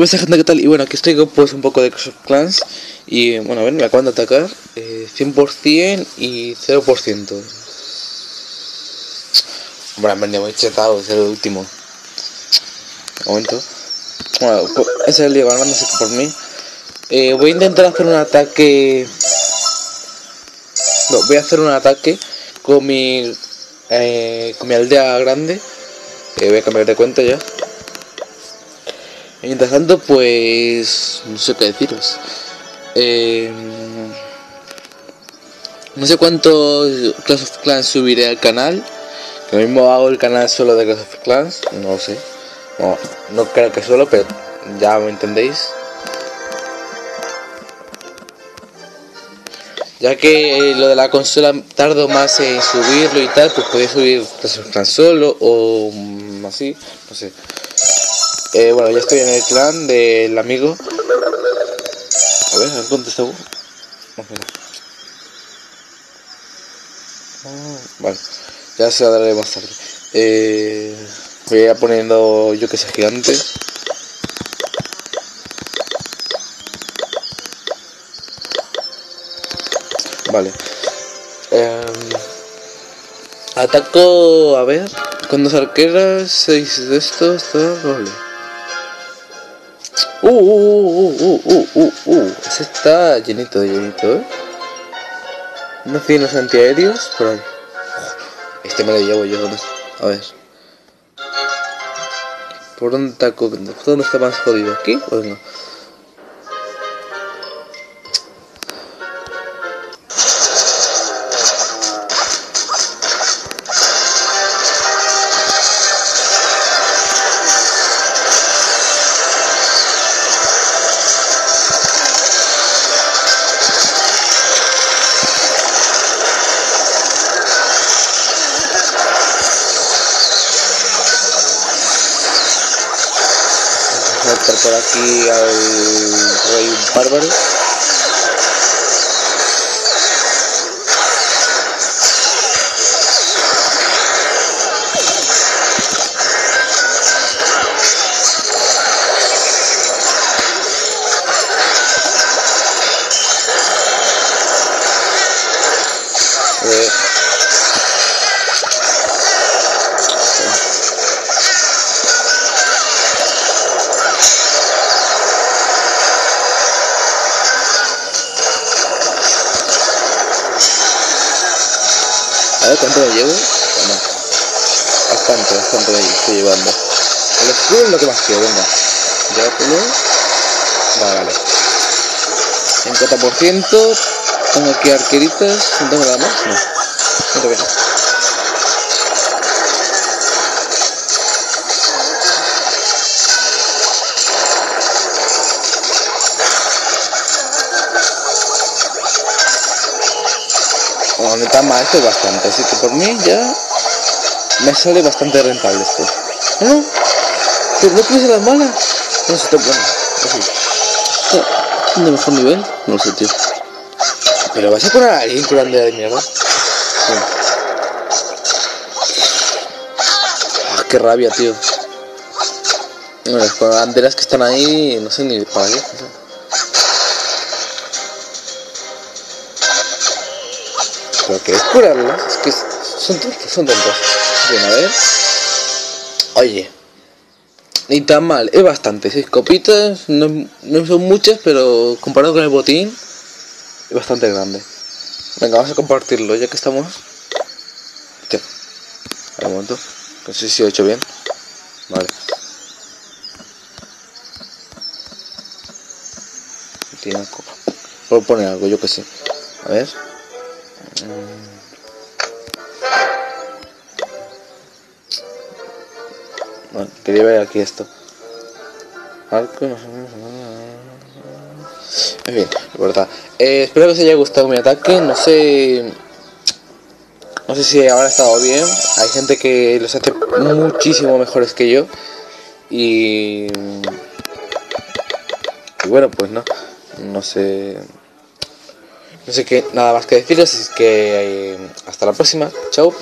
¿Qué gente? ¿Qué tal? Y bueno, aquí estoy pues un poco de Clash Clans. Y bueno, a ver, me acaban de atacar eh, 100% y 0% Hombre, venido muy chetado, es el último. Momento. Bueno, pues, ese es el Diego así que por mí. Eh, Voy a intentar hacer un ataque. No, voy a hacer un ataque con mi, eh, con mi aldea grande. Eh, Voy a cambiar de cuenta ya Mientras tanto, pues... No sé qué deciros. Eh, no sé cuánto Clash of Clans subiré al canal. Lo mismo hago el canal solo de Clash of Clans. No sé. No, no creo que solo, pero ya me entendéis. Ya que lo de la consola tardo más en subirlo y tal, pues podéis subir Clash of Clans solo o así, no sé. Eh, bueno, ya estoy en el clan del amigo. A ver, ver dónde está. Oh, vale, ya se la daré más tarde. Eh, voy a ir poniendo yo que sé gigante. Vale. Eh, ataco, a ver, con dos arqueras, seis de estos, todo, vale. Uh, uh, uh, uh, uh, uh, uh, Ese está llenito llenito, ¿eh? Unos cielos antiaéreos por ahí. Este me lo llevo yo, ¿dónde A ver. ¿Por dónde está, dónde está más jodido? ¿Aquí o no? Meter por aquí al rey bárbaro. Ver cuánto llevo. Bastante, bastante estoy llevando. El escudo es lo que más quiero, venga. Llévatelo. Vale, vale. 50%. Tengo aquí arqueritas. ¿No tengo nada más? No. Bueno, no está mal, esto es bastante, así que por mí ya me sale bastante rentable esto. ¿No? ¿Pero no quieres las malas? No sé, está bueno. Así. ¿Está de mejor nivel? No lo sé, tío. Pero vas a poner a alguien con de mierda. Ah, qué rabia, tío. Bueno, las banderas que están ahí, no sé ni para qué. Pero queréis curarlas, es que son tontos, son tontos. Bien, a ver. Oye, ni tan mal, es bastante. Seis copitas, no, no son muchas, pero comparado con el botín, es bastante grande. Venga, vamos a compartirlo ya que estamos. Un. No sé si lo he hecho bien. Vale. Tiene. Puedo poner algo, yo que sé. A ver. Bueno, quería ver aquí esto. En fin, verdad. Eh, espero que os haya gustado mi ataque. No sé. No sé si habrá estado bien. Hay gente que los hace muchísimo mejores que yo. Y. Y bueno, pues no. No sé. No sé qué, nada más que deciros, así que eh, hasta la próxima. Chao.